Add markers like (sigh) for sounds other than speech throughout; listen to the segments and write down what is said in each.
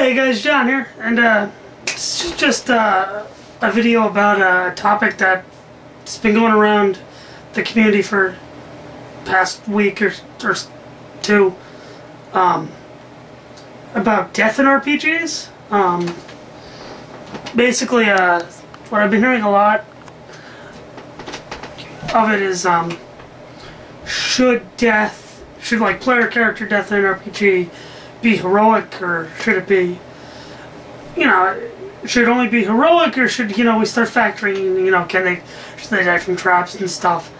Hey guys, John here, and uh, is just uh, a video about a topic that's been going around the community for past week or, or two um, about death in RPGs. Um, basically, uh, what I've been hearing a lot of it is um, should death, should like player character death in an RPG be heroic or should it be, you know, should it only be heroic or should, you know, we start factoring, you know, can they, should they die from traps and stuff?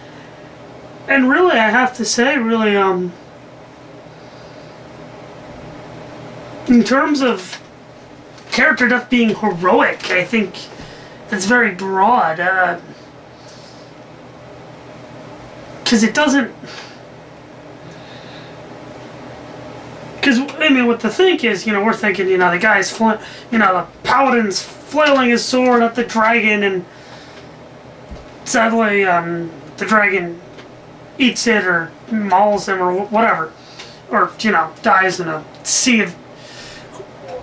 And really, I have to say, really, um, in terms of character death being heroic, I think that's very broad. Uh, because uh, it doesn't. Because, I mean, what the think is, you know, we're thinking, you know, the guy's, fl- you know, the paladin's flailing his sword at the dragon, and sadly, um, the dragon eats it or mauls him or whatever. Or, you know, dies in a sea of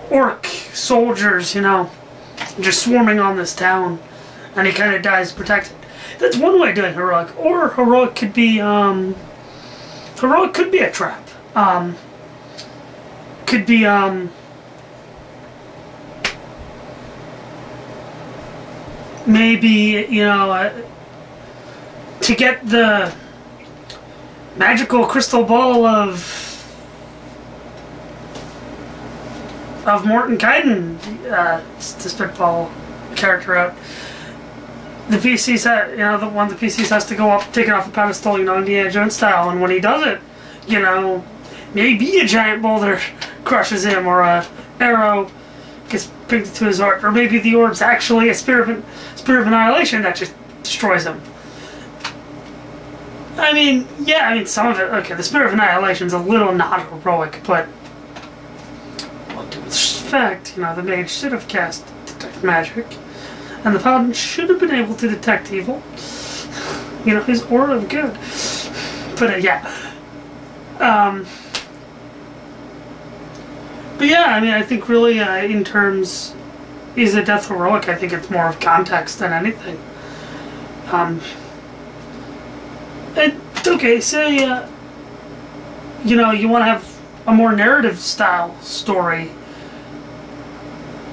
orc soldiers, you know, just swarming on this town, and he kind of dies protected. That's one way of doing heroic. Or heroic could be, um, heroic could be a trap. Um, could be um maybe you know uh, to get the magical crystal ball of of Mordenkainen uh, to spitball character out. The PCs, ha- you know, the one the PCs has to go up, take it off the pedestal, you know, Indiana Jones style, and when he does it, you know, maybe a giant boulder crushes him, or a arrow gets picked to his heart, or maybe the orb's actually a spirit of, spirit of annihilation that just destroys him. I mean, yeah, I mean, some of it, okay, the spirit of annihilation's a little not heroic, but with respect, you know, the mage should have cast detect magic, and the paladin should have been able to detect evil. (sighs) You know, his aura of good. But uh, yeah. Um, but yeah, I mean, I think really, uh, in terms, is a death heroic? I think it's more of context than anything. Um, and, okay, say, uh, you know, you want to have a more narrative style story.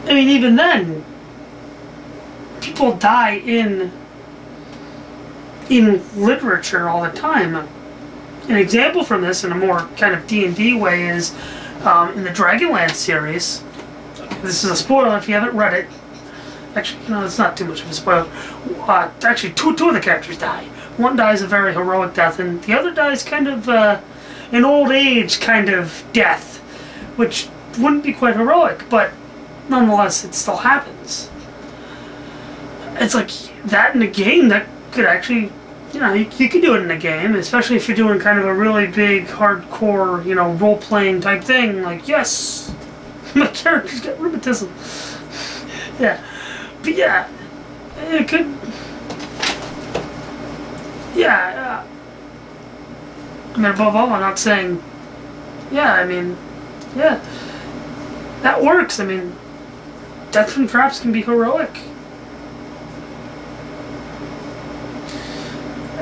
I mean, even then, people die in in literature all the time. An example from this, in a more kind of D and D way, is um, in the Dragonlance series. This is a spoiler if you haven't read it. Actually, no, it's not too much of a spoiler. Uh, actually, two, two of the characters die. One dies a very heroic death, and the other dies kind of uh, an old age kind of death, which wouldn't be quite heroic, but nonetheless, it still happens. It's like that in a game that could actually you know, you, you can do it in a game, especially if you're doing kind of a really big, hardcore, you know, role-playing type thing. Like, yes, (laughs) my character's got rheumatism. (laughs) yeah, but yeah, it could. Yeah, uh, I mean, above all, I'm not saying. Yeah, I mean, yeah, that works. I mean, death from traps can be heroic.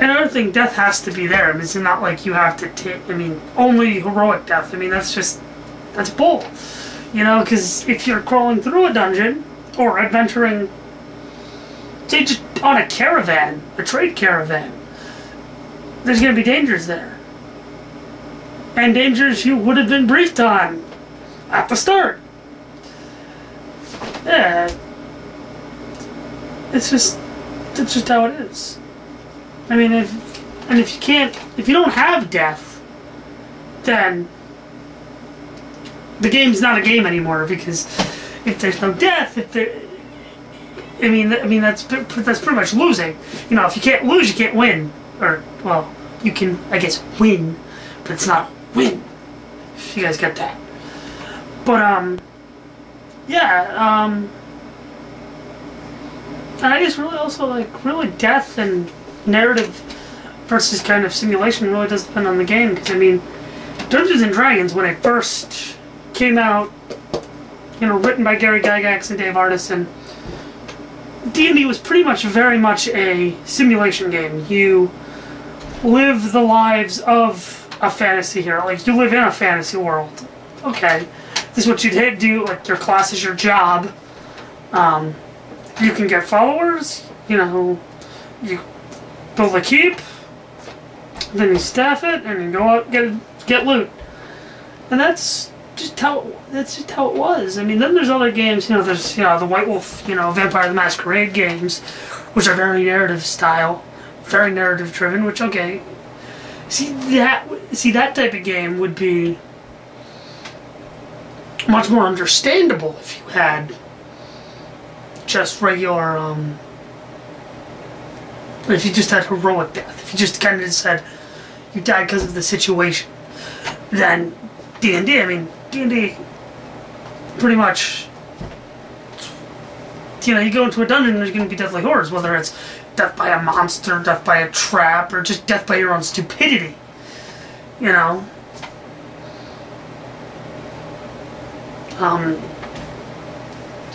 Another thing, death has to be there. I mean, it's not like you have to take, I mean, only heroic death. I mean, that's just, that's bull. You know, because if you're crawling through a dungeon, or adventuring, say, just on a caravan, a trade caravan, there's going to be dangers there. And dangers you would have been briefed on at the start. Yeah. It's just, it's just how it is. I mean, if and if you can't, if you don't have death, then the game's not a game anymore because if there's no death, if there, I mean, I mean that's that's pretty much losing. You know, if you can't lose, you can't win, or well, you can, I guess, win, but it's not win. If you guys get that. But um, yeah, um, and I guess really also like really death and narrative versus kind of simulation really does depend on the game. Because I mean, Dungeons and Dragons when it first came out you know, written by Gary Gygax and Dave Arneson. D&D was pretty much very much a simulation game. You live the lives of a fantasy hero. Like, you live in a fantasy world. Okay. This is what you'd do. Like, your class is your job. Um, you can get followers. You know, you build a keep. Then you staff it, and you go out get get loot. And that's just how that's just how it was. I mean, then there's other games. You know, there's you know the White Wolf, you know, Vampire the Masquerade games, which are very narrative style, very narrative driven. Which okay, see that see that type of game would be much more understandable if you had just regular. um if you just had heroic death, if you just kind of said you died because of the situation, then D and D. I mean, D and D, pretty much. You know, you go into a dungeon, there's going to be deathly horrors, whether it's death by a monster, death by a trap, or just death by your own stupidity. You know. Um.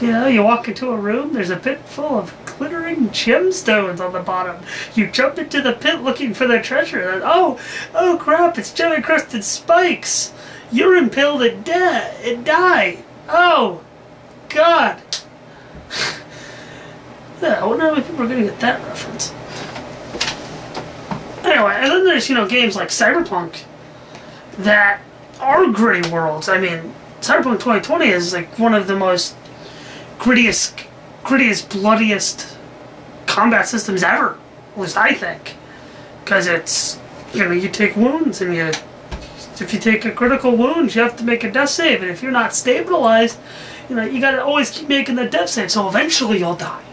You know, you walk into a room, there's a pit full of glittering gemstones on the bottom. You jump into the pit looking for the treasure, and oh, oh crap, it's gem encrusted spikes! You're impaled and, dead and die! Oh, God! (sighs) yeah, I wonder how many people are going to get that reference. Anyway, and then there's, you know, games like Cyberpunk that are gritty worlds. I mean, Cyberpunk 2020 is like one of the most grittiest, grittiest, bloodiest combat systems ever. At least I think, because it's you know you take wounds and you if you take a critical wound you have to make a death save. And if you're not stabilized you know you gotta always keep making the death save so eventually you'll die.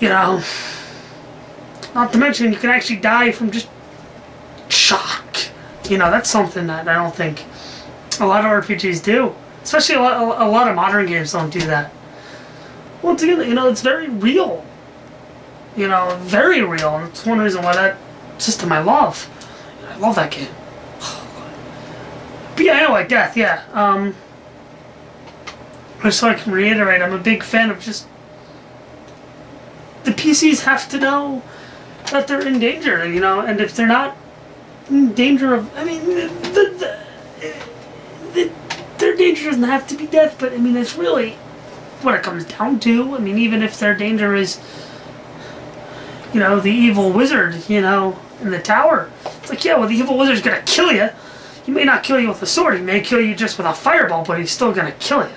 You know? Not to mention you can actually die from just shock. You know that's something that I don't think a lot of RPGs do. Especially a lot, a lot of modern games don't do that. Once again, you know, it's very real. You know, very real. And it's one reason why that system I love. I love that game. (sighs) But yeah, anyway, Death, yeah. Um, just so I can reiterate, I'm a big fan of just... The PCs have to know that they're in danger, you know, and if they're not in danger of... I mean, the, the, the their danger doesn't have to be death, but I mean, it's really what it comes down to. I mean, even if their danger is, you know, the evil wizard, you know, in the tower. It's like, yeah, well, the evil wizard's gonna kill you. He may not kill you with a sword, he may kill you just with a fireball, but he's still gonna kill you.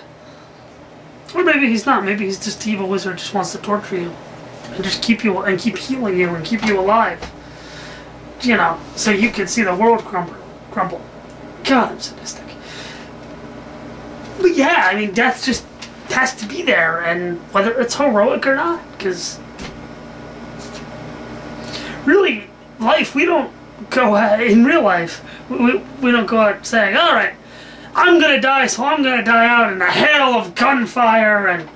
Or maybe he's not. Maybe he's just the evil wizard just wants to torture you. And just keep you, and keep healing you, and keep you alive. You know, so you can see the world crumble. crumble. God, I'm sadistic. But yeah, I mean, death just has to be there, and whether it's heroic or not, because really, life, we don't go out, in real life, we, we don't go out saying, alright, I'm gonna die, so I'm gonna die out in a hail of gunfire and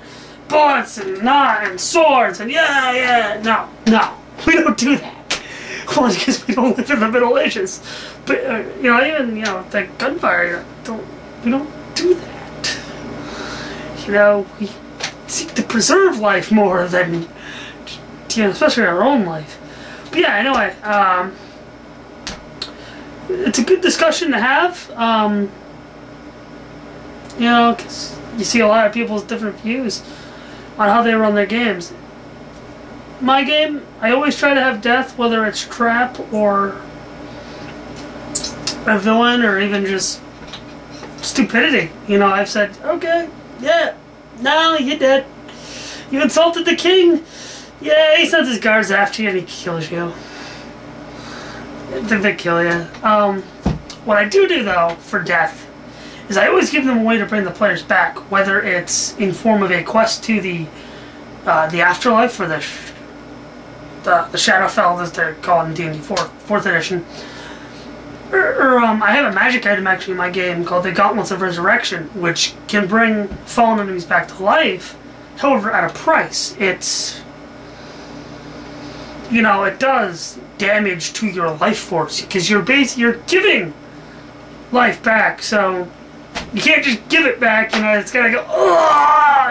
bullets and not and swords and yeah, yeah. No, no, (laughs) we don't do that. (laughs) Well, because we don't live in the Middle Ages. But uh, you know, even you know, the gunfire, don't we don't do that you know, we seek to preserve life more than, you know, especially our own life. But yeah, anyway, um, it's a good discussion to have. Um, you know, because you see a lot of people's different views on how they run their games. My game, I always try to have death, whether it's trap or a villain or even just stupidity. You know, I've said, okay, yeah, no, you did. You insulted the king. Yeah, he sends his guards after you and he kills you. They kill you. Um, what I do do though for death is I always give them a way to bring the players back, whether it's in form of a quest to the uh, the afterlife or the the, the Shadowfell as they're called in D and D fourth fourth edition, or, or um, I have a magic item actually in my game called the Gauntlets of Resurrection, which can bring fallen enemies back to life. However, at a price, it's you know it does damage to your life force because you're base you're giving life back. So You can't just give it back, you know, it's gotta go,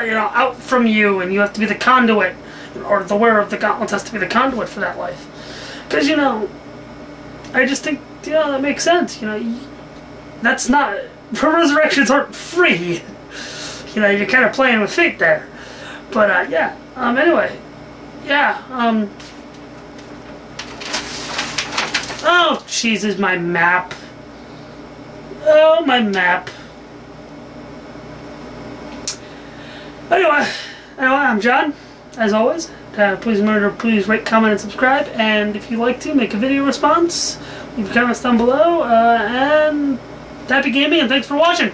you know, out from you, and you have to be the conduit, or the wearer of the gauntlets has to be the conduit for that life. Because, you know, I just think, know, that makes sense, you know, that's not, (laughs) resurrections aren't free. (laughs) You know, you're kind of playing with fate there. But, uh, yeah, um, anyway, yeah, um, oh, Jesus, my map. Oh, my map. Anyway, anyway, I'm John. As always, uh, please remember please rate, comment, and subscribe. And if you'd like to, make a video response. Leave comments down below. Uh, and happy gaming, and thanks for watching.